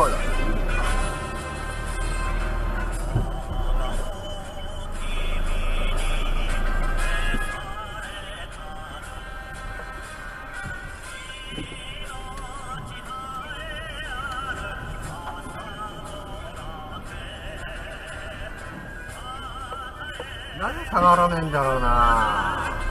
まだ。なんで下がらねえんだろうな。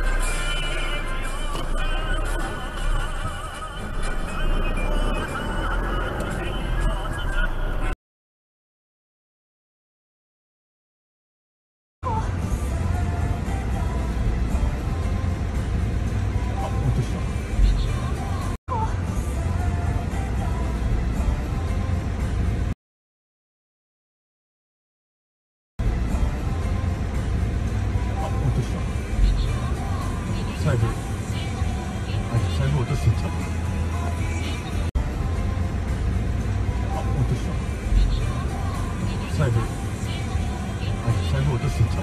財布あ財布落としてたあ落とした財布あ財布落としてた